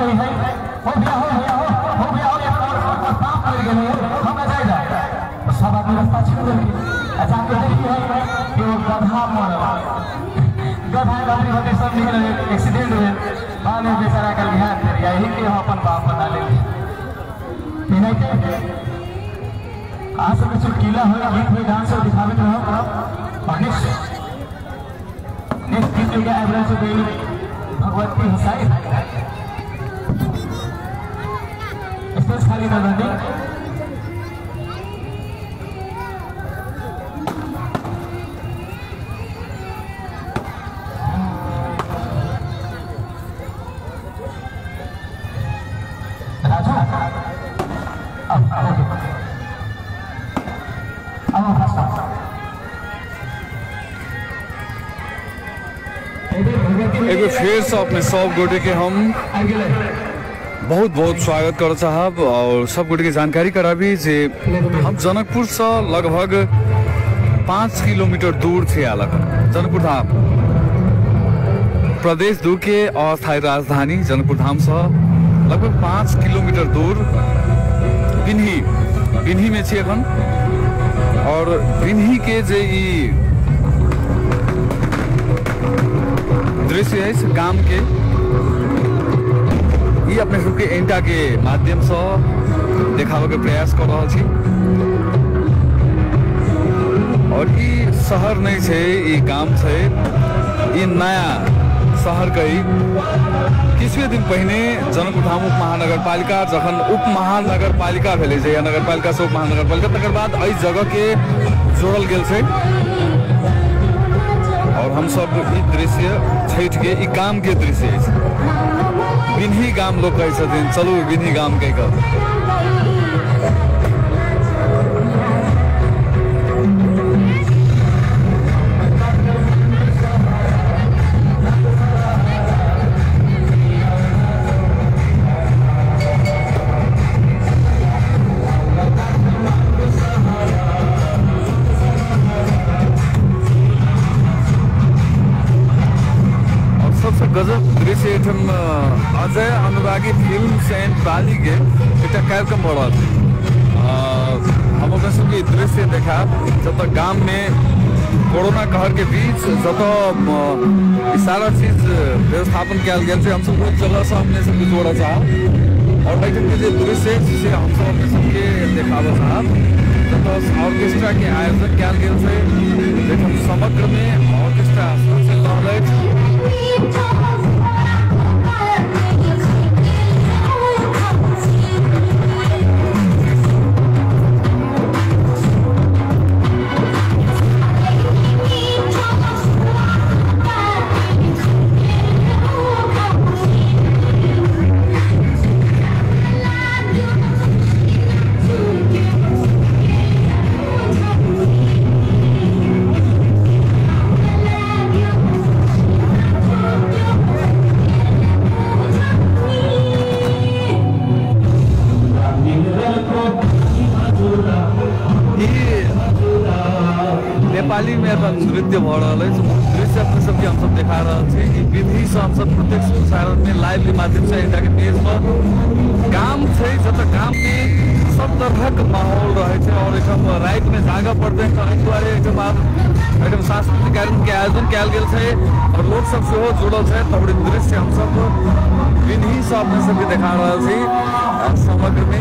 गई है हो गया हो गया हो हो गया हो गया और काम कर गए हैं हम ऐसा जाए तो सब आदमी रास्ता छोड़ देंगे ऐसा के देखिए कि वो गधा मर गधा गाड़ी होते सब निकल गए एक्सीडेंट हुए बाद बेचारा कर गया यही के हम अपन बाप बना लेंगे है आज से कुछ किला होगा गीत में डांस और दिखावे रहो और नेक्स्ट नेक्स्ट गीत में एवरेज हो भगवती हसाई खाली कर देंगे राजू अब अब फ़र्स्ट एगो फेर से अपने सब गोटे के हम बहुत बहुत स्वागत कर साहब, और सब गोटे के जानकारी कराबी जे हम जनकपुर से लगभग पाँच किलोमीटर दूर थे आलक जनकपुर धाम। प्रदेश दू के अस्थायी राजधानी जनकपुर धाम से लगभग पाँच किलोमीटर दूर बिन्ही बिन्ही में छी एखन। और बिन्ही के जे दृश्य है गाम के ई अपने सबके एंटा के माध्यम से देखावे के प्रयास कर रहा छी और ई शहर नहीं छे ई गाम छे ई नया शहर के ई दिन पहिने जनकपुर धाम उप महानगर पालिका जखन उप महानगर पालिका भेले या नगर पालिका से उप महानगर पालिका तकर बाद एहि जगह के जोड़ल गेल और हम सब ई दृश्य छठि के ई गाम के दृश्य अछि। बिन्ही गाम लोग कहै छथिन चलू बिन्ही गाम कह सबसे गजब। दृश्य एठम अजय अनुरागी फ़िल्म एंड बाली के एकटा कार्यक्रम बढ़ रहल हम अपने सबके दृश्य देखा जत गाम में कोरोना कहर के बीच जत सारा चीज़ व्यवस्थापन कयल गेल छै हमसब बहुत जगह से अपने सबके जोड़ा चाहब और एहिठाम के दृश्य छै से हमसब अपने सबके देखाबऽ चाहब जत ऑर्केस्ट्रा के आयोजन गेल छै एहिठाम समग्र में ऑर्केस्ट्रा नेपाली मेरा नृत्य भऽ रहल दृश्य अपने सबके हमसब देखा रहल छी। ई विधिसँ हमसब प्रत्यक्ष प्रसारणमे लाइवके माध्यमसँ एकटाके पेजपर गाम छै जतऽ गाममे सब तरहक माहौल रहै छै आओर एहिठाम रातिमे जागऽ पड़तै एहि दुआरे एहिठाम आब एहिठाम सांस्कृतिक कार्यक्रमके आयोजन कयल गेल छै आओर लोकसब सेहो जुड़ल छै तबरे दृश्य हमसब विधिसँ अपने सबके देखा रहल छी। समग्रमे